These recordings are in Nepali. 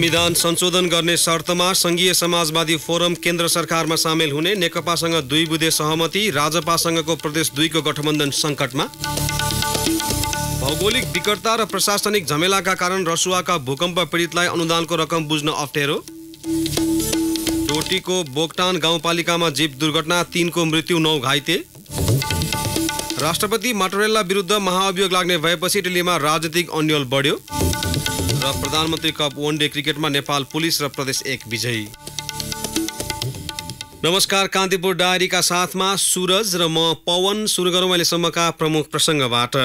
संविधान संशोधन गर्ने शर्तमा संघीय समाजवादी फोरम केन्द्र सरकारमा सामेल हुने नेकपासँग दुई बुधे सहमति राजपासँगको प्रदेश दुईको गठबन्धन सङ्कटमा। भौगोलिक विकटता र प्रशासनिक झमेलाका कारण रसुवाका भूकम्प पीडितलाई अनुदानको रकम बुझ्न अप्ठ्यारो। टोटीको बोकटान गाउँपालिकामा जीव दुर्घटना तिनको मृत्यु नौ घाइते। राष्ट्रपति माटोरेल्ला विरुद्ध महाअभियोग लाग्ने भएपछि दिल्लीमा राजनीतिक अन्यल बढ्यो। र प्रधानमन्त्री कप वन डे क्रिकेटमा नेपाल पुलिस र प्रदेश एक विजयी। नमस्कार कान्तिपुर डायरीका साथमा सुरज र म पवन सुरु गरौँ अहिलेसम्मका प्रमुख प्रसङ्गबाट।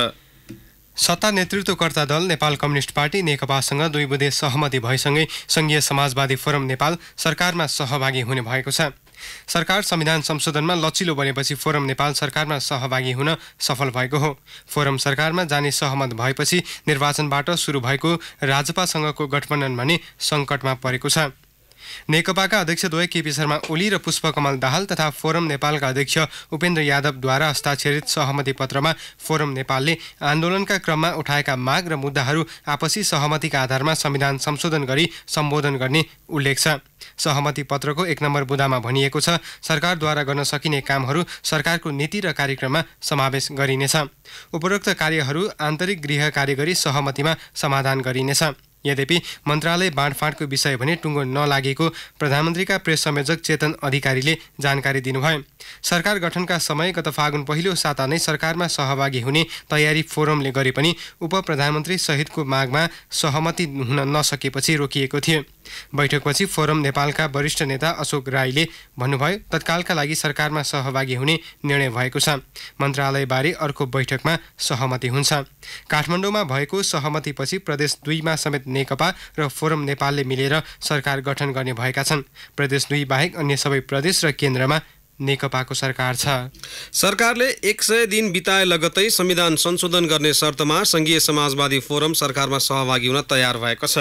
सत्ता नेतृत्वकर्ता दल नेपाल कम्युनिस्ट पार्टी नेकपासँग दुई बुधे सहमति भएसँगै सङ्घीय समाजवादी फोरम नेपाल सरकारमा सहभागी हुने भएको छ। सरकार संविधान संशोधनमा लचिलो बनेपछि फोरम नेपाल सरकारमा सहभागी हुन सफल भएको हो। फोरम सरकारमा जाने सहमत भएपछि निर्वाचनबाट सुरु भएको राजपासँगको गठबन्धन भने सङ्कटमा परेको छ। नेकपाका अध्यक्षद्वय केपी शर्मा ओली र पुष्पकमल दाहाल तथा फोरम नेपालका अध्यक्ष उपेन्द्र यादवद्वारा हस्ताक्षरित सहमति पत्रमा फोरम नेपालले आन्दोलनका क्रममा उठाएका माग र मुद्दाहरू आपसी सहमतिका आधारमा संविधान संशोधन गरी सम्बोधन गर्ने उल्लेख छ। सहमति पत्रको एक नम्बर बुदामा भनिएको छ सरकारद्वारा गर्न सकिने कामहरू सरकारको नीति र कार्यक्रममा समावेश गरिनेछ। उपरोक्त कार्यहरू आन्तरिक गृह कार्य गरी सहमतिमा समाधान गरिनेछ। यद्यपि मन्त्रालय बाँडफाँडको विषय भने टुङ्गो नलागेको प्रधानमन्त्रीका प्रेस संयोजक चेतन अधिकारीले जानकारी दिनुभयो। सरकार गठनका समय गत फागुन पहिलो साता नै सरकारमा सहभागी हुने तयारी फोरमले गरे पनि उप प्रधानमन्त्री सहितको मागमा सहमति हुन नसकेपछि रोकिएको थियो। बैठकपछि फोरम नेपालका वरिष्ठ नेता अशोक राईले भन्नुभयो तत्कालका लागि सरकारमा सहभागी हुने निर्णय भएको छ। मन्त्रालयबारे अर्को बैठकमा सहमति हुन्छ। काठमाडौँमा भएको सहमतिपछि प्रदेश दुईमा समेत नेकपा र फोरम नेपालले मिलेर सरकार गठन गर्ने भएका छन्। प्रदेश दुई बाहेक अन्य सबै प्रदेश र केन्द्रमा नेकपाको सरकार छ। सरकारले एक सय दिन बिताए लगत्तै संविधान संशोधन गर्ने शर्तमा संघीय समाजवादी फोरम सरकारमा सहभागी हुन तयार भएको छ।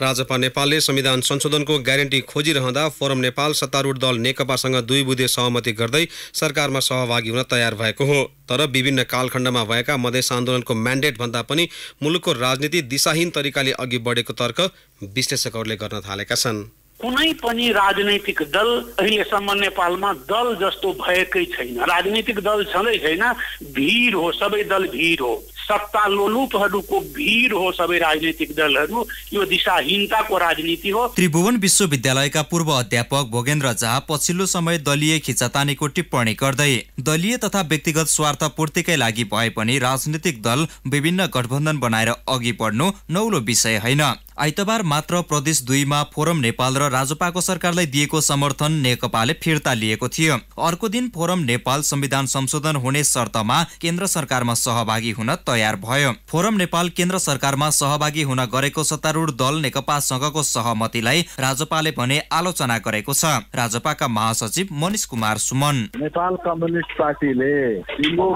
राजपा नेपालले संविधान संशोधनको ग्यारेन्टी खोजिरहँदा फोरम नेपाल सत्तारूढ दल नेकपासँग दुई बुधे सहमति गर्दै सरकारमा सहभागी हुन तयार भएको हो। तर विभिन्न कालखण्डमा भएका मधेस आन्दोलनको म्यान्डेट भन्दा पनि मुलुकको राजनीति दिशाहीन तरिकाले अघि बढेको तर्क विश्लेषकहरूले गर्न थालेका छन्। कुनै पनि राजनैतिक दल अहिलेसम्म नेपालमा दल जस्तो भएकै छैन। राजनैतिक दल छँदै छैन भिड हो सबै दल भिड हो। सत्ता लोलुपहरूको भिड हो सबै राजनैतिक दलहरू। यो दिशाहीनताको राजनीति हो। त्रिभुवन विश्वविद्यालयका पूर्व अध्यापक भोगेन्द्र झा पछिल्लो समय दलीय खिचातानीको टिप्पणी गर्दै दलीय तथा व्यक्तिगत स्वार्थ पूर्तिकै लागि भए पनि राजनीतिक दल विभिन्न गठबन्धन बनाएर अघि बढ्नु नौलो विषय होइन। आइतबार मात्र प्रदेश दुईमा फोरम नेपाल र राजपाको सरकारलाई दिएको समर्थन नेकपाले फिर्ता लिएको थियो। अर्को दिन फोरम नेपाल संविधान संशोधन हुने शर्तमा केन्द्र सरकारमा सहभागी हुन तयार भयो। फोरम नेपाल केन्द्र सरकारमा सहभागी हुन गरेको सत्तारूढ दल नेकपासँगको सहमतिलाई राजपाले भने आलोचना गरेको छ। राजपाका महासचिव मनिष कुमार सुमन। नेपाल कम्युनिस्ट पार्टीले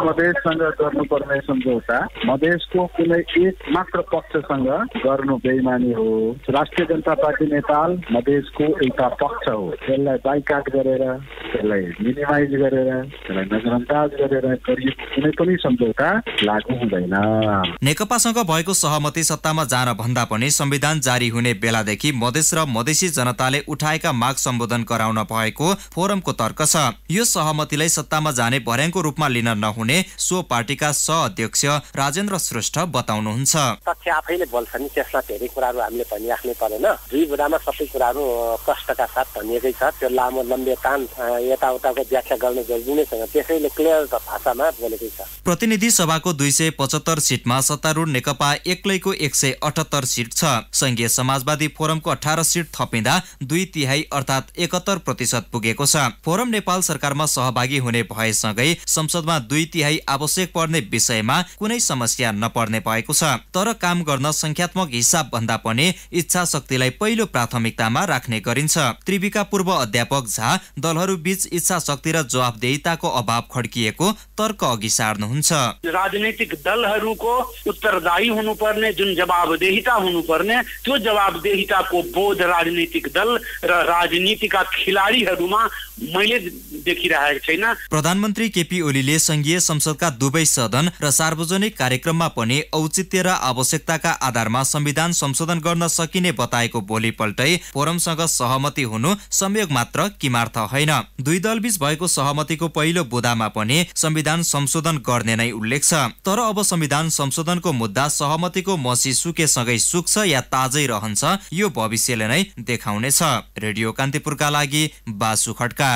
मधेससँग गर्नुपर्ने सम्झौता मधेसको कुनै एक मात्र पक्षसँग गर्नु बेइमानी हो। राष्ट्रिय जनता पार्टी नेपाल मधेसको एउटा पक्ष हो। त्यसलाई बाइकाट गरेर त्यसलाई मिनिमाइज गरेर त्यसलाई नजरअन्दाज गरेर गरिएको कुनै पनि सम्झौता लागू हुँदैन। नेकपासँग भएको सहमति सत्तामा जान भन्दा पनि संविधान जारी हुने बेलादेखि मधेस र मधेसी जनताले उठाएका माग सम्बोधन गराउन भएको फोरमको तर्क छ। यो सहमतिलाई सत्तामा जाने भर्याङको रूपमा लिन नहुने सो पार्टीका सह-अध्यक्ष राजेन्द्र श्रेष्ठ बताउनुहुन्छ। तथ्य आफैले बोल्छ नि त्यसमा धेरै कुराहरू हामीले भनिराख्नै परेन। दुई बुढामा सबै कुराहरू कष्टका साथ भनिएकै छ। त्यो लामो लम्बे कान यताउताको व्याख्या गर्ने जरुरी नै छैन। त्यसैले क्लियर भाषामा बोलेकै छ। प्रतिनिधि सभाको दुई सय पचहत्तर सिटमा सत्तारूढ नेकपा एक्लैको एक सय अठहत्तर सिट छ। संघीय समाजवादी फोरमको अठार सिट थपिँदा दुई तिहाई अर्थात् एकहत्तर प्रतिशत पुगेको छ। फोरम नेपाल सरकारमा सहभागी हुने भएसँगै संसदमा दुई तिहाई आवश्यक पर्ने विषयमा कुनै समस्या नपर्ने भएको छ। तर काम गर्न संख्यात्मक हिसाब भन्दा पनि इच्छा शक्तिलाई पहिलो प्राथमिकतामा राख्ने गरिन्छ। त्रिविका पूर्व अध्यापक झा दलहरू बीच इच्छा शक्ति र जवाबदेहिताको अभाव खड्किएको तर्क अघि सार्नुहुन्छ। राजनैतिक दलहरूको उत्तरदायी हुनुपर्ने जुन जवाबदेहिता हुनुपर्ने त्यो जवाबदेहिताको बोध राजनीतिक दल र राजनीतिका खेलाडीहरूमा मैले देखिरहेको छैन। प्रधानमन्त्री केपी ओलीले संघीय संसदका दुवै सदन र सार्वजनिक कार्यक्रममा पनि औचित्य र आवश्यकताका आधारमा संविधान संशोधन गर्न सकिने बताएको भोलिपल्टै फोरमसँग सहमति हुनु संयोग मात्र किमार्थ होइन। दुई दलबीच भएको सहमतिको पहिलो बुदामा पनि संविधान संशोधन गर्ने नै उल्लेख छ। तर अब संविधान संशोधनको मुद्दा सहमतिको मसी सुकेसँगै सुक्छ या ताजै रहन्छ यो भविष्यले नै देखाउनेछ। रेडियो कान्तिपुरका लागि बासु खड्का।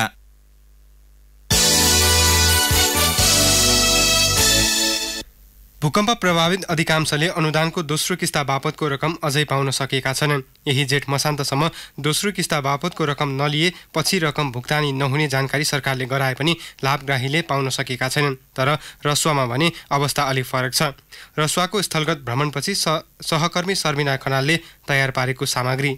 भूकम्प प्रभावित अधिकांशले अनुदानको दोस्रो किस्ता बापतको रकम अझै पाउन सकेका छैनन्। यही जेठ मसान्तसम्म दोस्रो किस्ता बापतको रकम नलिए पछि रकम भुक्तानी नहुने जानकारी सरकारले गराए पनि लाभग्राहीले पाउन सकेका छैनन्। तर रसुवामा भने अवस्था अलिक फरक छ। रसुवाको स्थलगत भ्रमणपछि सहकर्मी शर्मिना खनालले तयार पारेको सामग्री।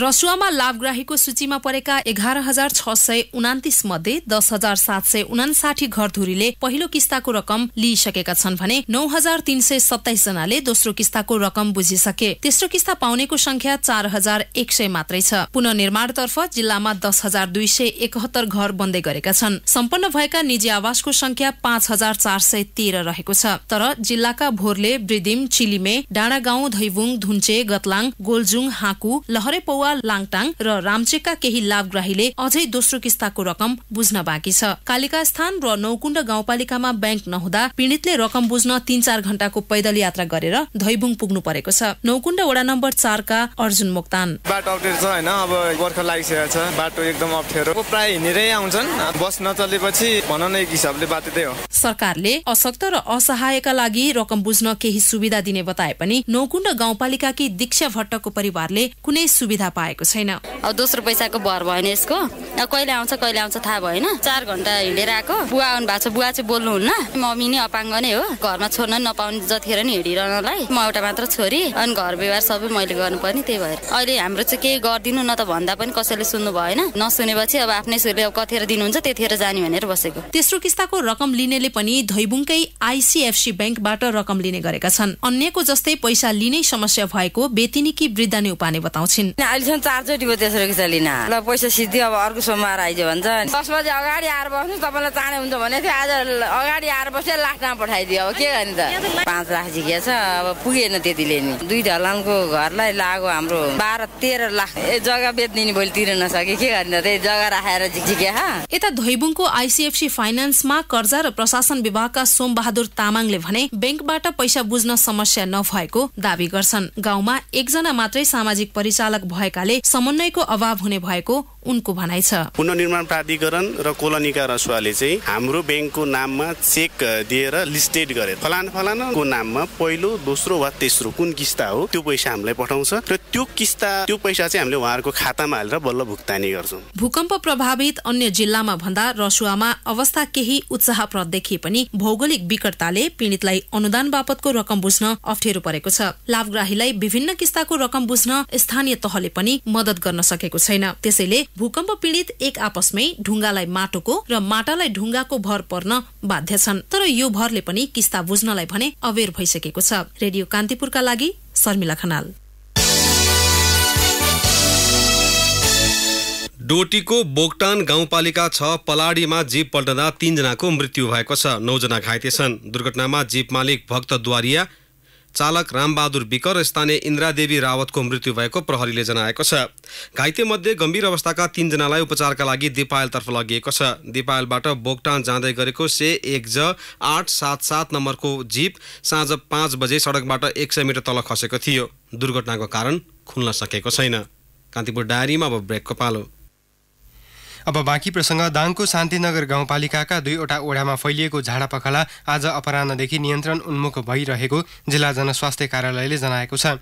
रसुवामा लाभग्राहीको सूचीमा परेका एघार हजार छ सय उनातिस मध्ये दस हजार सात सय उनासाठी घरधुरीले पहिलो किस्ताको रकम लिइसकेका छन् भने नौ हजार तीन सय सत्ताइस जनाले दोस्रो किस्ताको रकम बुझिसके। तेस्रो किस्ता पाउनेको संख्या चार हजार एक सय मात्रै छ। पुननिर्माणतर्फ जिल्लामा दस हजार दुई सय एकहत्तर घर बन्दै गरेका छन्। सम्पन्न भएका निजी आवासको संख्या पाँच हजार चार सय तेह्र रहेको छ। तर जिल्लाका भोरले ब्रिदिम चिलिमे डाँडागाउँ धैबुङ धुन्चे गतलाङ गोलजुङ हाकु लहरे लाङटाङ र रामचेकका केही लाभग्राहीले अझै दोस्रो किस्ताको रकम बुझ्न बाँकी छ। कालिका स्थान र नौकुण्ड गाउँपालिकामा ब्याङ्क नहुँदा पीड़ितले रकम बुझ्न तीन चार घण्टाको पैदल यात्रा गरेर धैबुङ पुग्नु परेको छ। नौकुण्ड वडा नम्बर चारका अर्जुन मोक्तान। बाटो अप्ठ्यारो छ होइन अब बर्खा लागिसकेको छ बाटो एकदम अप्ठ्यारो। प्राय हिँडेरै आउँछन् बस नचलेपछि भनौँ न एक हिसाबले हो। सरकारले अशक्त र असहायका लागि रकम बुझ्न केही सुविधा दिने बताए पनि नौकुण्ड गाउँपालिकाकी दीक्षा भट्टको परिवारले कुनै सुविधा पाएको छैन। अब दोस्रो पैसाको भर भएन यसको। अब कहिले आउँछ कहिले आउँछ थाहा भएन। चार घन्टा हिँडेर आएको। बुवा आउनु भएको छ बुवा चाहिँ बोल्नुहुन्न मम्मी नै अपाङ्ग नै हो। घरमा छोड्न नपाउने जतिखेर नि हिँडिरहनलाई। म एउटा मात्र छोरी अनि घर व्यवहार सबै मैले गर्नुपर्ने त्यही भएर। अहिले हाम्रो चाहिँ केही गरिदिनु न त भन्दा पनि कसैले सुन्नु भएन। नसुनेपछि अब आफ्नै छोरीले अब कतिखेर दिनुहुन्छ त्यतिखेर जाने भनेर बसेको। तेस्रो किस्ताको रकम लिनेले पनि धैबुङकै आइसिएफसी ब्याङ्कबाट रकम लिने गरेका छन्। अन्यको जस्तै पैसा लिने समस्या भएको बेतिनीकी वृद्धा नेउपाने बताउँछिन्। अहिलेसम्म चारचोटि भयो तेस्रो किस्ता लिन। ल पैसा सिद्धि अब अर्को सोमबार आइज भन्छ दस बजे अगाडि आएर बस्नु तपाईँलाई चाँडै हुन्छ भने थियो। आज अगाडि आएर बस्यो लाखमा पठाइदियो। अब के गर्ने त? पाँच लाख झिकिया छ अब पुगेन त्यतिले नि। दुई ढलानको घरलाई लाग्यो हाम्रो बाह्र तेह्र लाख। ए जग्गा बेचिदिने भोलि तिर्न नसके। के गर्ने त? जग्गा राखेर झिकिया यता धैबुङको आइसिएफसी फाइनान्समा कर्जा र प्रशासन विभागका सोमबहादुर बहादुर तामाङले भने ब्याङ्कबाट पैसा बुझ्न समस्या नभएको दावी गर्छन्। गाउँमा एकजना मात्रै सामाजिक परिचालक भएकाले समन्वयको अभाव हुने भएको उनको भनाइ छ। पुनर्निर्माण प्राधिकरण र कोलोनीका रसुवाले चाहिँ हाम्रो ब्याङ्कको नाममा चेक दिएर लिस्टेड गरे। फलाना फलानाको नाममा पहिलो दोस्रो वा तेस्रो कुन किस्ता हो त्यो पैसा हामीलाई पठाउँछ र त्यो किस्ता त्यो पैसा चाहिँ हामीले उहाँहरूको खातामा हालेर बल्ल भुक्तानी गर्छौँ। भूकम्प प्रभावित अन्य जिल्लामा भन्दा रसुवामा अवस्था केही उत्साहप्रद देखिए पनि भौगोलिक विकटताले पीड़ितलाई अनुदान बापतको रकम बुझ्न अप्ठ्यारो परेको छ। लाभग्राहीलाई विभिन्न किस्ताको रकम बुझ्न स्थानीय तहले पनि मदत गर्न सकेको छैन। त्यसैले भूकम्प पीड़ित एक आपसमै ढुङ्गालाई माटोको र माटालाई ढुङ्गाको भर पर्न बाध्य छन्। तर यो भरले पनि किस्ता बुझ्नलाई भने अवेर भइसकेको छ। रेडियो कान्तिपुरका लागि शर्मिला खनाल। डोटीको बोगटान गाउँपालिका छ पलाडीमा जीप पल्टदा तीनजनाको मृत्यु भएको छ। नौजना घाइते छन्। दुर्घटनामा जीप मालिक भक्त द्वारिया चालक रामबहादुर विक र स्थानीय इन्द्रादेवी रावतको मृत्यु भएको प्रहरीले जनाएको छ। घाइते मध्ये गम्भीर अवस्थाका तीनजनालाई उपचारका लागि दिपायलतर्फ लगिएको छ। दिपायलबाट बोगटान जाँदै गरेको से एक ज आठ सात सात नम्बरको जीप साँझ पाँच बजे सडकबाट एक सय मिटर तल खसेको थियो। दुर्घटनाको कारण खुल्न सकेको छैन। कान्तिपुर डायरीमा अब ब्रेकको पालो। अब बाँकी प्रसङ्ग दाङको शान्तिनगर गाउँपालिकाका दुईवटा ओडामा फैलिएको झाडापखाला आज अपराह्नदेखि नियन्त्रण उन्मुख भइरहेको जिल्ला जनस्वास्थ्य कार्यालयले जनाएको छ।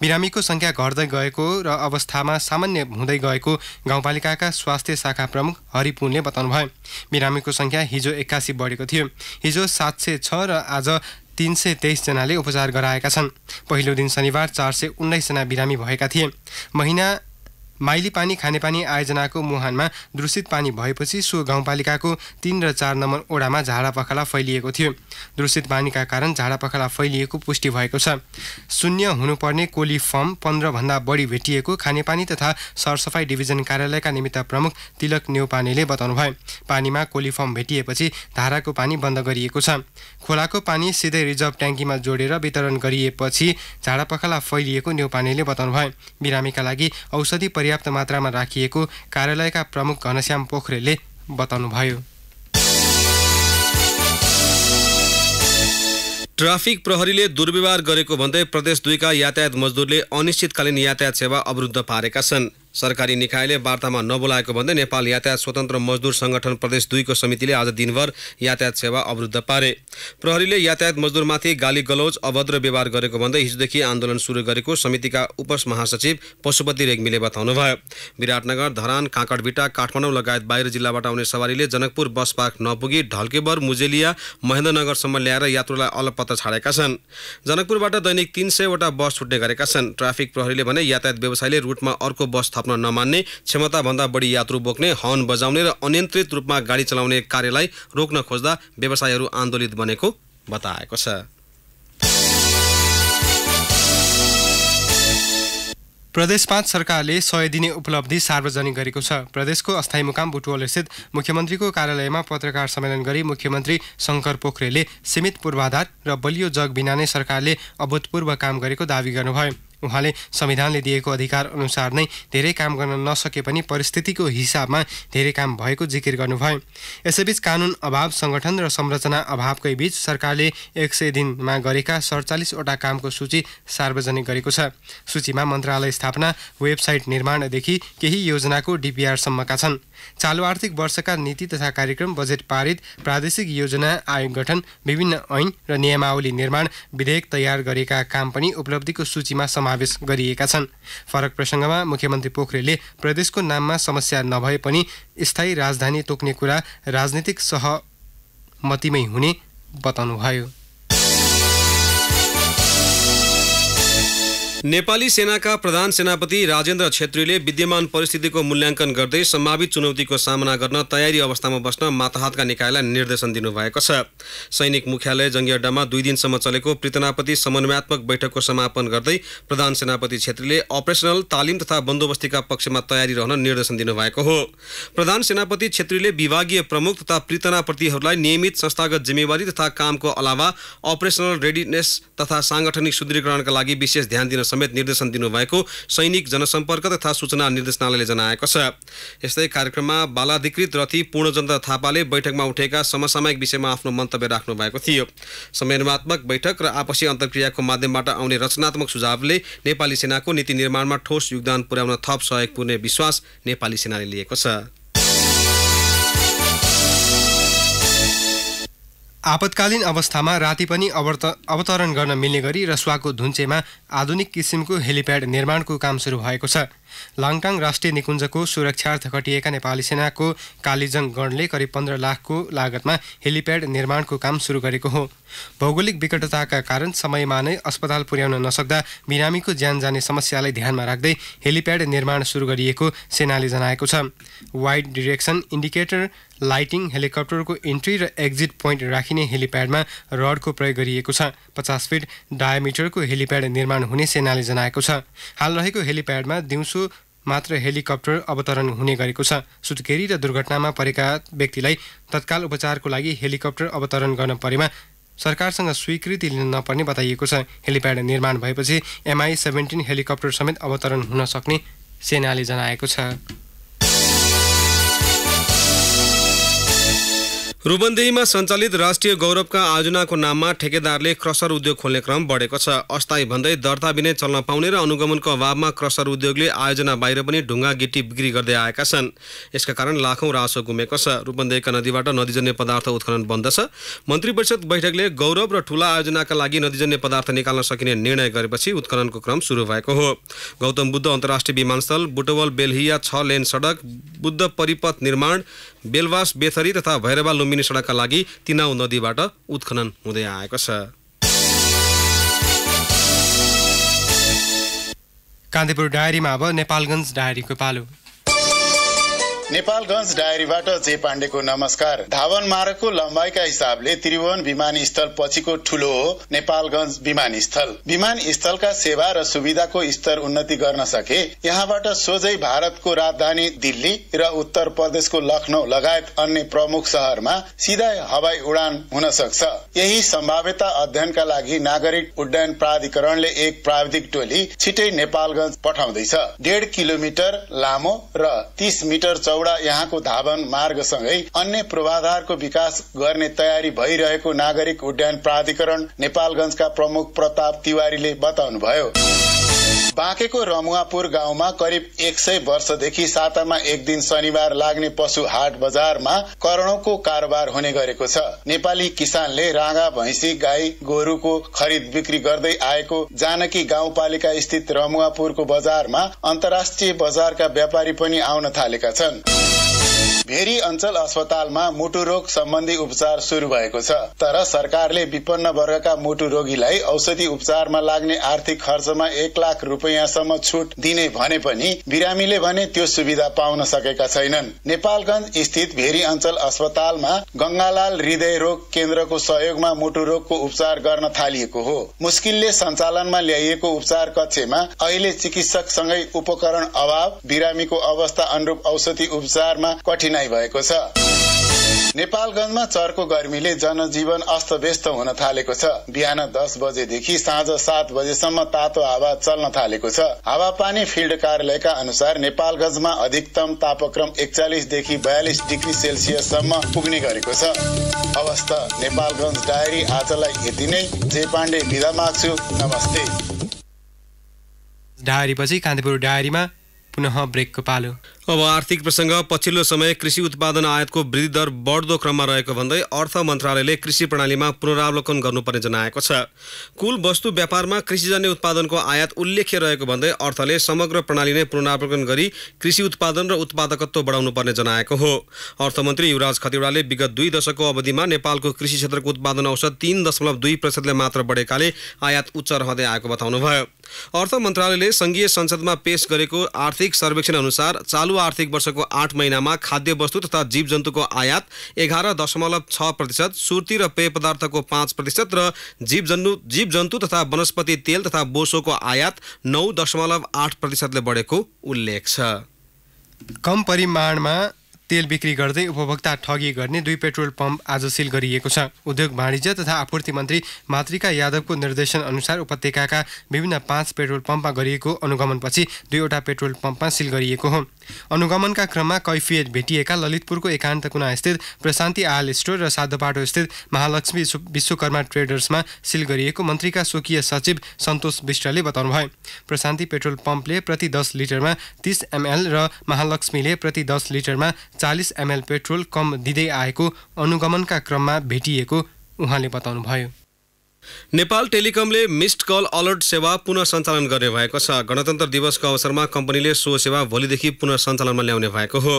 बिरामीको सङ्ख्या घट्दै गएको र अवस्थामा सामान्य हुँदै गएको गाउँपालिकाका स्वास्थ्य शाखा प्रमुख हरिपुनले बताउनुभयो। बिरामीको सङ्ख्या हिजो एक्कासी बढेको थियो। हिजो सात सय छ र आज तिन सय तेइसजनाले उपचार गराएका छन्। पहिलो दिन शनिबार चार सय उन्नाइसजना बिरामी भएका थिए। महिना माइली पानी खानेपानी आयोजनाको मुहानमा दूषित पानी भएपछि सो गाउँपालिकाको तीन र चार नम्बर ओडामा झाडा पखाला फैलिएको थियो। दूषित पानीका कारण झाडा पखाला फैलिएको पुष्टि भएको छ। शून्य हुनुपर्ने कोली फर्म पन्ध्रभन्दा बढी भेटिएको खानेपानी तथा सरसफाई डिभिजन कार्यालयका निमित्त प्रमुख तिलक नेउपानेले बताउनुभयो। पानीमा कोली फर्म भेटिएपछि धाराको पानी बन्द गरिएको छ। खोलाको पानी सिधै रिजर्भ ट्याङ्कीमा जोडेर वितरण गरिएपछि झाडा पखाला फैलिएको नेउपानेले बताउनुभयो। बिरामीका लागि औषधि पर्याप्त मात्रामा राखिएको कार्यालयका प्रमुख घनश्याम पोखरेलले बताउनुभयो। ट्राफिक प्रहरीले दुर्व्यवहार गरेको भन्दै प्रदेश दुईका यातायात मजदुरले अनिश्चितकालीन यातायात सेवा अवरुद्ध पारेका छन्। सरकारी निकायले वार्तामा नबोलाएको भन्दै नेपाल यातायात स्वतन्त्र मजदुर संगठन प्रदेश दुईको समितिले आज दिनभर यातायात सेवा अवरुद्ध पारे। प्रहरीले यातायात मजदुरमाथि गाली गलौज अभद्र व्यवहार गरेको भन्दै हिजोदेखि आन्दोलन सुरु गरेको समितिका उप महासचिव पशुपति रेग्मीले बताउनुभयो। विराटनगर धरान काँकडभिटा काठमाडौँ लगायत बाहिर जिल्लाबाट आउने सवारीले जनकपुर बस पार्क नपुगी ढल्केबर मुजेलिया महेन्द्रनगरसम्म ल्याएर यात्रुलाई अलपत्ता छाडेका छन्। जनकपुरबाट दैनिक तीन सयवटा बस छुट्ने गरेका छन्। ट्राफिक प्रहरीले भने यातायात व्यवसायले रुटमा अर्को बस थप्न नमान्ने क्षमताभन्दा बढी यात्रु बोक्ने हर्न बजाउने र अनियन्त्रित रूपमा गाडी चलाउने कार्यलाई रोक्न खोज्दा व्यवसायहरू आन्दोलित बनेको बताएको छ। प्रदेश पाँच सरकारले सय दिने उपलब्धि सार्वजनिक गरेको छ। प्रदेशको अस्थायी मुकाम बुटवल स्थित मुख्यमन्त्रीको कार्यालयमा पत्रकार सम्मेलन गरी मुख्यमन्त्री शङ्कर पोखरेलले सीमित पूर्वाधार र बलियो जग बिना नै सरकारले अभूतपूर्व काम गरेको दावी गर्नुभयो। उहाँले संविधानले दिएको अधिकार अनुसार नै धेरै काम गर्न नसके पनि परिस्थितिको हिसाबमा धेरै काम भएको जिकिर गर्नुभयो। यसैबीच कानुन अभाव संगठन र संरचना अभावकै बीच सरकारले एक सय दिनमा गरेका सडचालिसवटा कामको सूची सार्वजनिक गरेको छ। सूचीमा मन्त्रालय स्थापना वेबसाइट निर्माणदेखि केही योजनाको डिपिआरसम्मका छन्। चालु आर्थिक वर्षका नीति तथा कार्यक्रम बजेट पारित प्रादेशिक योजना आयोग गठन विभिन्न ऐन र नियमावली निर्माण विधेयक तयार गरेका काम पनि उपलब्धिको सूचीमा समावेश गरिएका छन्। फरक प्रसङ्गमा मुख्यमन्त्री पोखरेलले प्रदेशको नाममा समस्या नभए पनि स्थायी राजधानी तोक्ने कुरा राजनीतिक सहमतिमै हुने बताउनुभयो। नेपाली सेनाका प्रधान सेनापति राजेन्द्र छेत्रीले विद्यमान परिस्थितिको मूल्याङ्कन गर्दै सम्भावित चुनौतीको सामना गर्न तयारी अवस्थामा बस्न माताहातका निकायलाई निर्देशन दिनुभएको छ। सैनिक मुख्यालय जङ्गी अड्डामा दुई दिनसम्म चलेको पृतनापति समन्वयात्मक बैठकको समापन गर्दै प्रधान सेनापति छेत्रीले अपरेसनल तालिम तथा बन्दोबस्तीका पक्षमा तयारी रहन निर्देशन दिनुभएको हो। प्रधान सेनापति छेत्रीले विभागीय प्रमुख तथा पृतनाप्रतिहरूलाई नियमित संस्थागत जिम्मेवारी तथा कामको अलावा अपरेसनल रेडिनेस तथा साङ्गठनिक सुदृढीकरणका लागि विशेष ध्यान दिन समेत निर्देशन दिनुभएको सैनिक जनसम्पर्क तथा सूचना निर्देशनालयले जनाएको छ। यस्तै कार्यक्रममा बालाधिकृत रथी पूर्णचन्द्र थापाले बैठकमा उठेका समसामयिक विषयमा आफ्नो मन्तव्य राख्नु भएको थियो। समन्वयात्मक बैठक र आपसी अन्तर्क्रियाको माध्यमबाट आउने रचनात्मक सुझावले नेपाली सेनाको नीति निर्माणमा ठोस योगदान पुर्याउन थप सहयोग पुग्ने विश्वास नेपाली सेनाले लिएको छ। आपतकालीन अवस्थामा राति पनि अवतरण गर्न मिल्ने गरी रसुवाको धुन्चेमा आधुनिक किसिमको हेलिप्याड निर्माणको काम सुरु भएको छ। लाङटाङ राष्ट्रिय निकुञ्जको सुरक्षार्थ खटिएका नेपाली सेनाको कालीजङ गणले करिब पन्ध्र लाखको लागतमा हेलिप्याड निर्माणको काम सुरु गरेको हो। भौगोलिक विकटताका कारण समयमा नै अस्पताल पुर्याउन नसक्दा बिरामीको ज्यान जाने समस्यालाई ध्यानमा राख्दै हेलिप्याड निर्माण सुरु गरिएको सेनाले जनाएको छ। वाइड डिरेक्सन इन्डिकेटर लाइटिङ हेलिकप्टरको इन्ट्री र एक्जिट पोइन्ट राखिने हेलिप्याडमा रडको प्रयोग गरिएको छ। पचास फिट डायमिटरको हेलिप्याड निर्माण हुने सेनाले जनाएको छ। हाल रहेको हेलिप्याडमा दिउँसो मात्र हेलिकप्टर अवतरण हुने गरेको छ। सुत्केरी र दुर्घटनामा परेका व्यक्तिलाई तत्काल उपचारको लागि हेलिकप्टर अवतरण गर्न परेमा सरकारसँग स्वीकृति लिन नपर्ने बताइएको छ। हेलिप्याड निर्माण भएपछि एमआई सेभेन्टिन हेलिकप्टर समेत अवतरण हुन सक्ने सेनाले जनाएको छ। रूपन्देहीमा सञ्चालित राष्ट्रिय गौरवका आयोजनाको नाममा ठेकेदारले क्रसर उद्योग खोल्ने क्रम बढेको छ। अस्थायी भन्दै दर्ता बिनै चल्न पाउने र अनुगमनको अभावमा क्रसर उद्योगले आयोजना बाहिर पनि ढुङ्गा गिटी बिक्री गर्दै आएका छन्। यसका कारण लाखौँ रासो गुमेको छ। रूपन्देहीका नदीबाट नदीजन्य पदार्थ उत्खनन बन्द छ। मन्त्री परिषद बैठकले गौरव र ठुला आयोजनाका लागि नदीजन्य पदार्थ निकाल्न सकिने निर्णय गरेपछि उत्खननको क्रम सुरु भएको हो। गौतम बुद्ध अन्तर्राष्ट्रिय विमानस्थल बुटवल बेलहिया छ लेन सडक बुद्ध परिपथ निर्माण बेलवास बेथरी तथा भैरवा लुम्बिनी सडकका लागि तिनाउ नदीबाट उत्खनन हुँदै आएको छ। कान्तिपुर डायरीमा अब नेपालगञ्ज डायरीको पालो। नेपालगञ्ज डायरीबाट जे पाण्डेको नमस्कार। धावन मार्गको लम्बाइका हिसाबले त्रिभुवन विमानस्थल पछिको ठूलो हो नेपालगञ्ज विमानस्थल। विमानस्थलका सेवा र सुविधाको स्तर उन्नति गर्न सके। यहाँबाट सोझै भारतको राजधानी दिल्ली र उत्तर प्रदेशको लखनऊ लगायत अन्य प्रमुख शहरमा सिधै हवाई उडान हुन सक्छ। यही सम्भाव्यता अध्ययनका लागि नागरिक उड्डयन प्राधिकरणले एक प्राविधिक टोली छिटै नेपालगञ्ज पठाउँदैछ। डेढ किलोमिटर लामो र तीस मिटर चौडा यहाँको धावन मार्गसँगै अन्य पूर्वाधारको विकास गर्ने तयारी भइरहेको नागरिक उड्डयन प्राधिकरण नेपालगञ्जका प्रमुख प्रताप तिवारीले बताउनुभयो। बाँकेको रमुवापुर गाउँमा करिब एक सय वर्षदेखि सातामा एक दिन शनिबार लाग्ने पशु हाट बजारमा करोड़ौंको कारोबार हुने गरेको छ। नेपाली किसानले राँगा भैंसी गाई गोरुको खरिद बिक्री गर्दै आएको जानकी गाउँपालिका स्थित रमुवापुरको बजारमा अन्तर्राष्ट्रिय बजारका व्यापारी पनि आउन थालेका छन्। भेरी अञ्चल अस्पतालमा मुटु रोग सम्बन्धी उपचार शुरू भएको छ। तर सरकारले विपन्न वर्गका मुटु रोगीलाई औषधि उपचारमा लाग्ने आर्थिक खर्चमा एक लाख रूपियाँसम्म छुट दिने भने पनि बिरामीले भने त्यो सुविधा पाउन सकेका छैनन्। नेपालगञ्ज स्थित भेरी अञ्चल अस्पतालमा गंगालाल हृदय रोग केन्द्रको सहयोगमा मुटु रोगको उपचार गर्न थालिएको हो। मुस्किलले सञ्चालनमा ल्याइएको उपचार कक्षमा अहिले चिकित्सकसँगै उपकरण अभाव बिरामीको अवस्था अनुरूप औषधि उपचारमा कठिनाई भएको छ। नेपालगञ्जमा चर्को गर्मीले जनजीवन अस्तव्यस्त हुन थालेको छ। बिहान दस बजेदेखि साँझ सात बजेसम्म तातो हावा चल्न थालेको छ। हावापानी फिल्ड कार्यालयका अनुसार नेपालगञ्जमा अधिकतम तापक्रम एकचालिसदेखि बयालिस डिग्री सेल्सियससम्म पुग्ने गरेको छ। अवस्था नेपालगञ्ज डायरी आजलाई यति नै। जे पाण्डे विदा माग्छु। नमस्ते। डायरीपछि कान्तिपुर डायरीमा पुनः ब्रेकको पालो। अब आर्थिक प्रसङ्ग पछिल्लो समय कृषि उत्पादन आयातको वृद्धि दर बढ्दो क्रममा रहेको भन्दै अर्थ मन्त्रालयले कृषि प्रणालीमा पुनरावलोकन गर्नुपर्ने जनाएको छ। कुल वस्तु व्यापारमा कृषिजन्य उत्पादनको आयात उल्लेख्य रहेको भन्दै अर्थले समग्र प्रणाली नै पुनरावलोकन गरी कृषि उत्पादन र उत्पादकत्व बढाउनु पर्ने जनाएको हो। अर्थमन्त्री युवराज खतिवड़ाले विगत दुई दशकको अवधिमा नेपालको कृषि क्षेत्रको उत्पादन औसत तीन दशमलव दुई प्रतिशतले मात्र बढेकाले आयात उच्च रहँदै आएको बताउनुभयो। अर्थ मन्त्रालयले संघीय संसदमा पेश गरेको आर्थिक सर्वेक्षण अनुसार चालु आर्थिक वर्षको आठ महिनामा खाद्य वस्तु तथा जीव जन्तुको आयात एघार दशमलव छ प्रतिशत सुर्ती र पेय पदार्थको पाँच प्रतिशत र जीव जन्तु जीव जन्तु तथा वनस्पति तेल तथा बोसोको आयात नौ दशमलव आठ प्रतिशतले बढेको उल्लेख छ। कम परिमाणमा तेल बिक्री गर्दै उपभोक्ता ठगी गर्ने दुई पेट्रोल पम्प आज सिल गरिएको छ। उद्योग वाणिज्य तथा आपूर्ति मन्त्री मातृका यादवको निर्देशन अनुसार उपत्यकाका विभिन्न पाँच पेट्रोल पम्पमा गरिएको अनुगमनपछि दुईवटा पेट्रोल पम्पमा सिल गरिएको हो। अनुगमनका क्रममा कैफियत भेटिएका ललितपुरको एकान्त कुना स्थित प्रशान्ति आयल स्टोर र साधोपाटो स्थित महालक्ष्मी विश्वकर्मा ट्रेडर्समा सिल गरिएको मन्त्रीका स्वकीय सचिव सन्तोष विष्टले बताउनुभयो। प्रशान्ति पेट्रोल पम्पले प्रति दस लिटरमा तिस एमएल र महालक्ष्मीले प्रति दस लिटरमा चालिस एमएल पेट्रोल कम दिँदै आएको अनुगमनका क्रममा भेटिएको उहाँले बताउनुभयो। नेपाल टेलिकमले मिस्ड कल अलर्ट सेवा पुनः सञ्चालन गर्ने भएको छ। गणतन्त्र दिवसको अवसरमा कम्पनीले सो सेवा भोलिदेखि पुनः सञ्चालनमा ल्याउने भएको हो।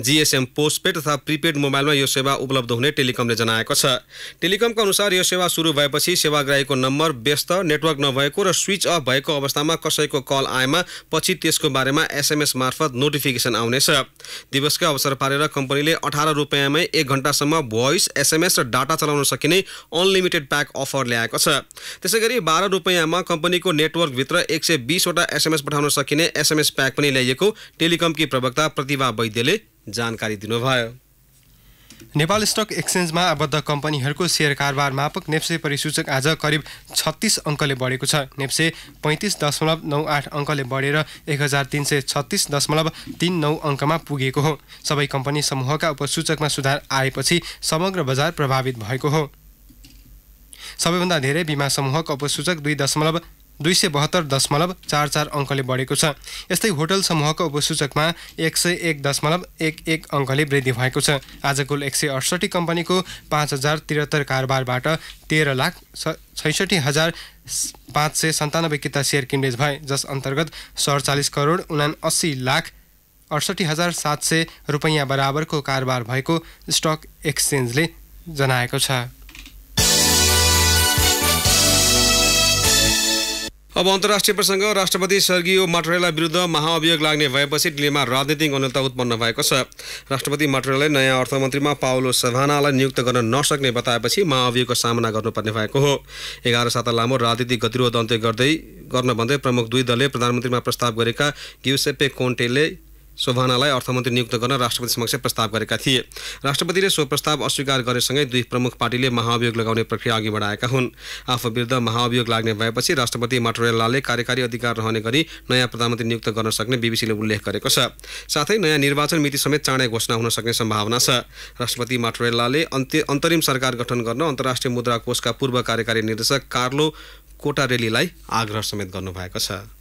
जिएसएम पोस्टपेड तथा प्रिपेड मोबाइलमा यो सेवा उपलब्ध हुने टेलिकमले जनाएको छ। टेलिकमको अनुसार यो सेवा सुरु भएपछि सेवाग्राहीको नम्बर व्यस्त नेटवर्क नभएको र स्विच अफ भएको अवस्थामा कसैको कल आएमा पछि त्यसको बारेमा एसएमएस मार्फत नोटिफिकेसन आउनेछ। दिवसकै अवसर पारेर कम्पनीले अठार रुपियाँमै एक घन्टासम्म भोइस एसएमएस र डाटा चलाउन सकिने अनलिमिटेड प्याक अफर ल्याएको आएको छ। त्यसै गरी बाह्र रुपियाँमा कम्पनीको नेटवर्कभित्र एक सय बिसवटा एसएमएस पठाउन सकिने एसएमएस प्याक पनि ल्याइएको टेलिकमकी प्रवक्ता प्रतिभा वैद्यले जानकारी दिनुभयो। नेपाल स्टक एक्सचेन्जमा आबद्ध कम्पनीहरूको सेयर कारोबार मापक नेप्से परिसूचक आज करिब छत्तिस अङ्कले बढेको छ। नेप्से पैँतिस दशमलव नौ आठ अङ्कले बढेर एक हजार तिन सय छत्तिस दशमलव तिन नौ अङ्कमा पुगेको हो। सबै कम्पनी समूहका उपसूचकमा सुधार आएपछि समग्र बजार प्रभावित भएको हो। सबैभन्दा धेरै बिमा समूहको उपसूचक दुई दशमलव दुई सय बहत्तर दशमलव चार चार अङ्कले बढेको छ। यस्तै होटल समूहको उपसूचकमा एक सय एक दशमलव एक एक अङ्कले वृद्धि भएको छ। आज कुल एक सय अडसठी कम्पनीको पाँच हजार त्रिहत्तर कारोबारबाट तेह्र लाख छैसठी हजार पाँच सय सन्तानब्बे किता सेयर किनबेच भए जस अन्तर्गत सडचालिस करोड उना अस्सी लाख अडसठी हजार सात सय रुपैयाँ बराबरको कारोबार भएको स्टक एक्सचेन्जले जनाएको छ। अब अन्तर्राष्ट्रिय प्रसङ्ग राष्ट्रपति स्वर्गीय माटरेला विरुद्ध महाअभियोग लाग्ने भएपछि दिल्लीमा राजनीतिक अन्यता उत्पन्न भएको छ। राष्ट्रपति माटरेलाले नयाँ अर्थमन्त्रीमा पाउलो सभानालाई नियुक्त गर्न नसक्ने बताएपछि महाअभियोगको सामना गर्नुपर्ने भएको हो। एघार साता लामो राजनीतिक गतिरोध अन्त्य गर्दै गर्न भन्दै प्रमुख दुई दलले प्रधानमन्त्रीमा प्रस्ताव गरेका गिउसेपे कोन्टेले शोभानालाई अर्थमन्त्री नियुक्त गर्न राष्ट्रपति समक्ष प्रस्ताव गरेका थिए। राष्ट्रपतिले सो प्रस्ताव अस्वीकार गरेसँगै दुई प्रमुख पार्टीले महाअभियोग लगाउने प्रक्रिया अघि बढाएका हुन्। आफू विरुद्ध महाअभियोग लाग्ने भएपछि राष्ट्रपति माटोरेलाले कार्यकारी अधिकार रहने गरी नयाँ प्रधानमन्त्री नियुक्त गर्न सक्ने बिबिसीले उल्लेख गरेको छ। साथै नयाँ निर्वाचन मिति समेत चाँडै घोषणा हुन सक्ने सम्भावना छ। राष्ट्रपति माटोरेलाले अन्त्य अन्तरिम सरकार गठन गर्न अन्तर्राष्ट्रिय मुद्रा कोषका पूर्व कार्यकारी निर्देशक कार्लो कोटारेलीलाई आग्रह समेत गर्नुभएको छ।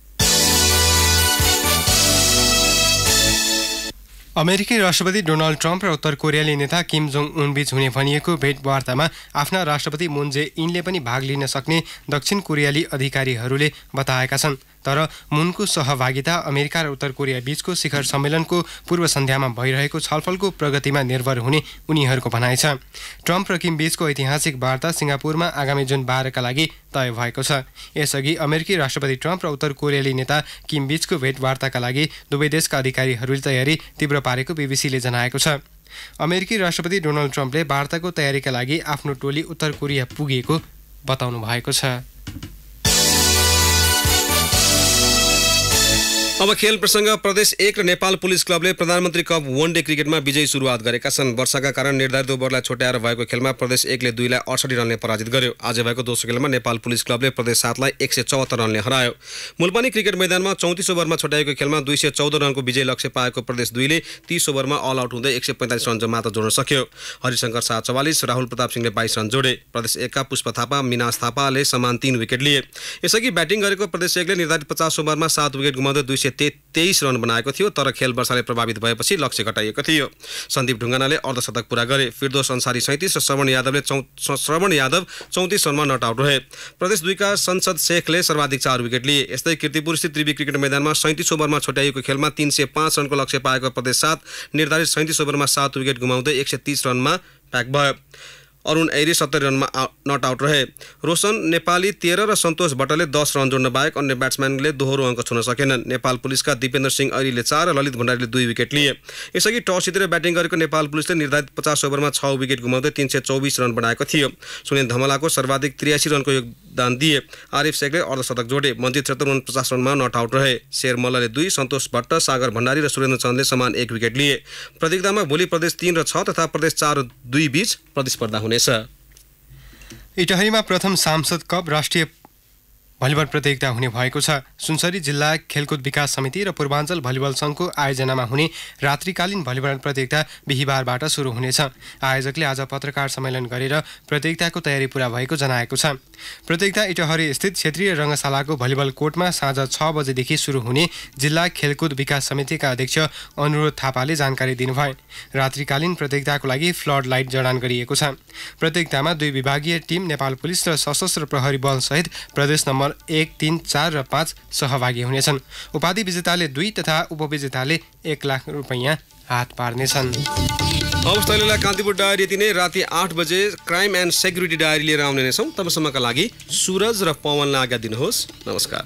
अमेरिकी राष्ट्रपति डोनाल्ड ट्रम्प र उत्तर कोरियाली नेता किम जोङ उनबीच हुने भनिएको भेटवार्तामा आफ्ना राष्ट्रपति मुन जे इनले पनि भाग लिन सक्ने दक्षिण कोरियाली अधिकारीहरूले बताएका छन्। तर मुनको सहभागिता अमेरिका र उत्तर कोरिया बीचको शिखर सम्मेलनको पूर्व सन्ध्यामा भइरहेको छलफलको प्रगतिमा निर्भर हुने उनीहरूको भनाइ छ। ट्रम्प र किम बीचको ऐतिहासिक वार्ता सिङ्गापुरमा आगामी जुन बाह्रका लागि तय भएको छ। यसअघि अमेरिकी राष्ट्रपति ट्रम्प र उत्तर कोरियाली नेता किम बीचको भेटवार्ताका लागि दुवै देशका अधिकारीहरूले तयारी तीव्र पारेको बिबिसीले जनाएको छ। अमेरिकी राष्ट्रपति डोनाल्ड ट्रम्पले वार्ताको तयारीका लागि आफ्नो टोली उत्तर कोरिया पुगेको बताउनु भएको छ। अब खेल प्रसङ्ग प्रदेश एक र नेपाल पुलिस क्लबले प्रधानमन्त्री कप वान डे क्रिकेटमा विजयी सुरुवात गरेका छन्। वर्षाका कारण निर्धारित ओभरलाई छुट्याएर भएको खेलमा प्रदेश एकले दुईलाई अडसठी रनले पराजित गर्यो। आज भएको दोस्रो खेलमा नेपाल पुलिस क्लबले प्रदेश सातलाई एक सय चौहत्तर रनले हरायो। मुलपानी क्रिकेट मैदानमा चौतिस ओभरमा छुट्याएको खेलमा दुई सय चौध रनको विजय लक्ष्य पाएको प्रदेश दुईले तीस ओभरमा अल आउट हुँदै एक सय पैँतालिस रन मात्र जोड्न सक्यो। हरिशङ्कर शाह चौवालिस राहुल प्रताप सिंहले बाइस रन जोडे। प्रदेश एकका पुष्प थापा मिनास थापाले समान तीन विकेट लिए। यसअघि ब्याटिङ गरेको प्रदेश एकले निर्धारित पचास ओभरमा सात विकेट गुमाउँदै दुई सय तेइस रन बनाएको थियो तर खेल वर्षाले प्रभावित भएपछि लक्ष्य घटाइएको थियो। सन्दीप ढुङ्गानाले अर्धशतक पुरा गरे फिर्दोस अन्सारी सैँतिस र श्रवण यादवले चौ श्रवण यादव चौतिस रनमा नट आउट रहे। प्रदेश दुईका संसद शेखले सर्वाधिक चार विकेट लिए। यस्तै किर्तिपुर स्थित त्रिवी क्रिकेट मैदानमा सैँतिस ओभरमा छुट्याइएको खेलमा तीन सय पाँच रनको लक्ष्य पाएको प्रदेश सात। निर्धारित सैँतिस ओभरमा सात विकेट गुमाउँदै एक सय तिस रनमा प्याक भयो। अरुण ऐरी सत्तरी रनमा नट आउट रहे। रोशन नेपाली तेह्र र सन्तोष भट्टले दस रन जोड्न बाहेक अन्य ब्याट्सम्यानले दोहोरो अङ्क छुन सकेनन्। नेपाल पुलिसका दिपेन्द्र सिंह ऐरीले चार र ललित भण्डारीले दुई विकेट लिए। यसअघि टस जितेर ब्याटिङ गरेको नेपाल पुलिसले निर्धारित पचास ओभरमा छ विकेट गुमाउँदै तिन सय चौबिस रन बनाएको थियो। सुनिल धमलाको सर्वाधिक त्रियासी रनको योगदान दिए। आरिफ शेखले अर्धशतक जोडे मन्जित छत्तर पचास रनमा नट आउट रहे। शेर मल्लले दुई सन्तोष भट्ट सागर भण्डारी र सुरेन्द्र चन्दले समान एक विकेट लिए। प्रतियोगितामा भोलि प्रदेश तीन र छ तथा प्रदेश चार दुई बीच प्रतिस्पर्धा हुनेछ। इटहरीमा प्रथम सांसद कप राष्ट्रिय भलिबल प्रतियोगिता हुने भएको छ। सुनसरी जिल्ला खेलकुद विकास समिति र पूर्वाञ्चल भलिबल सङ्घको आयोजनामा हुने रात्रिकालीन भलिबल प्रतियोगिता बिहिबारबाट सुरु हुनेछ। आयोजकले आज पत्रकार सम्मेलन गरेर प्रतियोगिताको तयारी पूरा भएको जनाएको छ। प्रतियोगिता इटहरी स्थित क्षेत्रीय रङ्गशालाको भलिबल कोर्टमा साँझ छ बजेदेखि सुरु हुने जिल्ला खेलकुद विकास समितिका अध्यक्ष अनुरोध थापाले जानकारी दिनुभयो। रात्रिकालीन प्रतियोगिताको लागि फ्लड लाइट जडान गरिएको छ। प्रतियोगितामा दुई विभागीय टिम नेपाल पुलिस र सशस्त्र प्रहरी बलसहित प्रदेश नम्बर एक तिन चार र पाँच सहभागी हुनेछन्। उपाधि विजेताले दुई तथा उपविजेताले एक लाख रुपियाँ हात पार्नेछन्। हवस् तैँलाई कान्तिपुर डायरी यति नै। राति आठ बजे क्राइम एन्ड सेक्युरिटी डायरी लिएर आउने नै छौँ तबसम्मका लागि सुरज र पवनलाई आज्ञा दिनुहोस्। नमस्कार।